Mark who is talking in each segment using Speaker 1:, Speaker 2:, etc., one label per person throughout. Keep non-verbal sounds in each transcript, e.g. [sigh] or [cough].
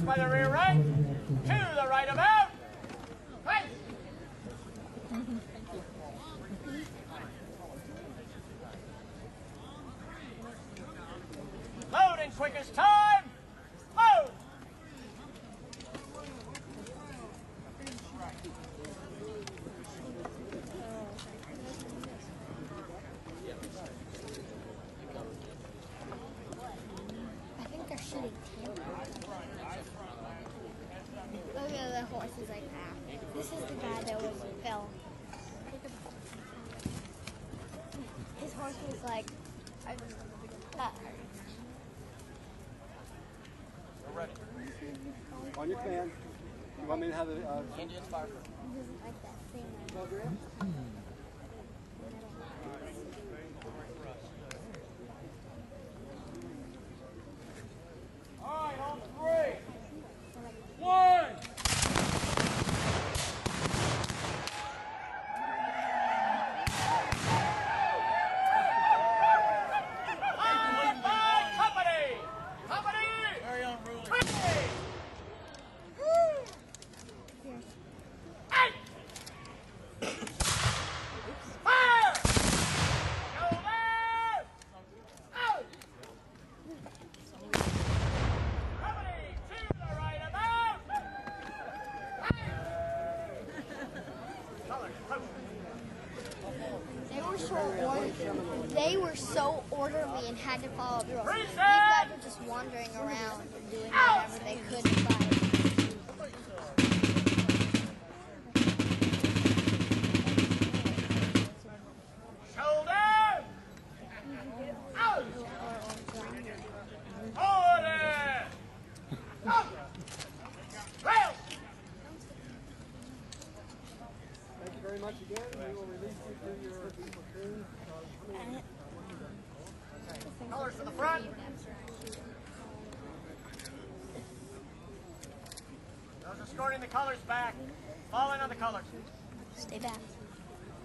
Speaker 1: Face by the rear right. To the right about. Face. Loading quickest time. Move.
Speaker 2: I think they're shooting tamper. Look at the horses like that. This is the guy that was fell. His horse was like,
Speaker 1: We're.
Speaker 3: On your command. You want me to have a uh,
Speaker 1: Indians fire.
Speaker 2: he doesn't like that thing.
Speaker 3: program?
Speaker 1: All right, on three. One. Followed by company. Company. Very unruly. Eight. Fire. Go there. Out. Company to the right about. Color, post.
Speaker 2: They were so orderly. They were so orderly and had to follow the rules. These guys were just wandering around and doing whatever they could to fight.
Speaker 1: Shoulder. Out. Order.
Speaker 3: Thank you very much again. We will release you to your platoon.
Speaker 1: Colors to the front. Those escorting the colors back. Fall in on the colors.
Speaker 2: Stay back.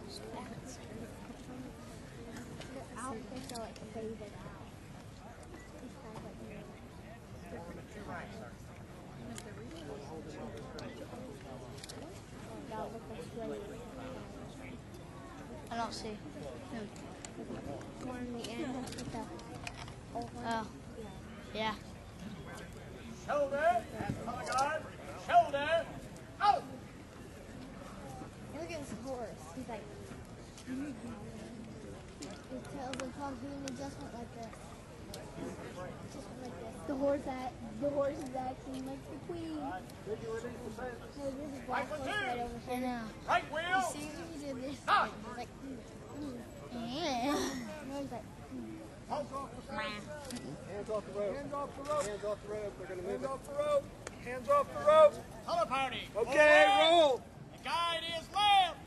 Speaker 2: Stay back. Outfits are like faded out.
Speaker 1: Two.
Speaker 4: I don't see.
Speaker 2: One in the end with the old one.
Speaker 4: Oh. Yeah.
Speaker 1: Shoulder. Color guard. Shoulder. Out.
Speaker 2: Look at his horse. He's like. His tail's like how doing an adjustment like this. Just like this. The horse that the horse is acting like the queen. No,
Speaker 3: Did you release the fence?
Speaker 2: this is
Speaker 1: Right
Speaker 2: black horse right over
Speaker 4: I know.
Speaker 1: Right
Speaker 2: You
Speaker 1: wheel.
Speaker 2: see when he did this?
Speaker 1: Ah.
Speaker 2: Like, mm, mm.
Speaker 4: Yeah. [laughs]
Speaker 2: No, he's like, mm.
Speaker 3: Hands off the rope. Hands off the rope. Hands off the rope. Hands off the rope. They're going to move Hands off the rope. Hands off the rope.
Speaker 1: Color party.
Speaker 3: Okay,
Speaker 1: Hold
Speaker 3: roll.
Speaker 1: The guide is left.